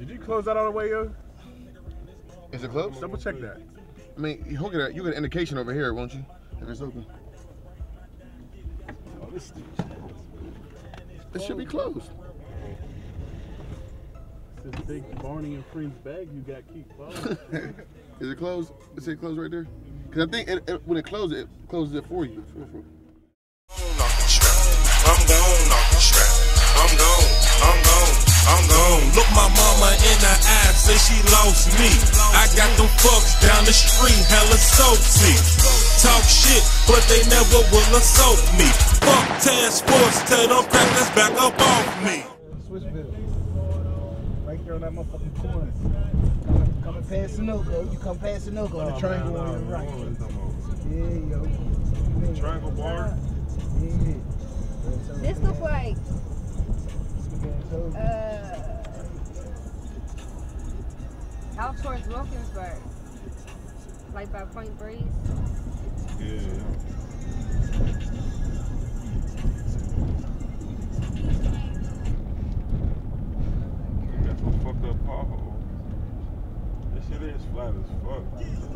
Did you close that all the way, yo? Is it closed? Double check that. I mean, you get a, you get an indication over here, won't you? If it's open. Oh, this It should be closed. this big Barney and Friends bag you got keep closed. Is it closed? Is it closed right there? Because I think it, it, when it closes, it closes it for you. For- for- my mama in the eye, say she lost me. I got them fucks down the street, hella salty. Talk shit, but they never will assault me. Fuck task force, tell them crackers back up off me. Swissvale. Right there on that motherfucking corner. Coming, coming past Sunoco. You come past Sunoco on the triangle on your right. Oh, yeah, yo. Triangle bar. Yeah. Out towards Wilkinsburg. Like by Point Breeze. Yeah. Got some fucked up pothole. This shit is flat as fuck.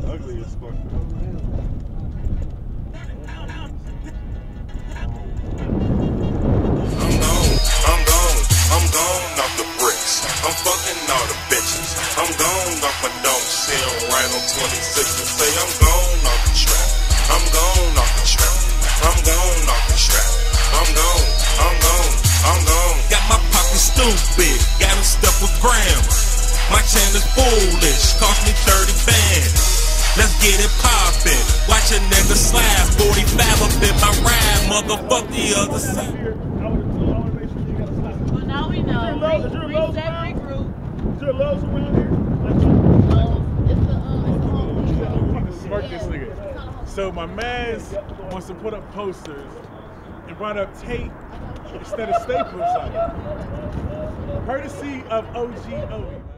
Ugly as fuck. I'm on 26 and say I'm gone off the strap. I'm gone off the strap. I'm gone off the strap. I'm gone, I'm gone, I'm gone. Got my pocket stupid, got them stuffed with grams. My chain is foolish, cost me 30 bands. Let's get it poppin'. Watch a nigga slide 45 up in my ride, motherfuck the other side. Well, now we know. Is there a Lowe's Reset, around? regroup. Is there a Lowe's around here? Lowe's. It's the, um, Fucking smirk this nigga. So my man's wants to put up posters and brought up tape instead of staples on it. Courtesy of OG Owey.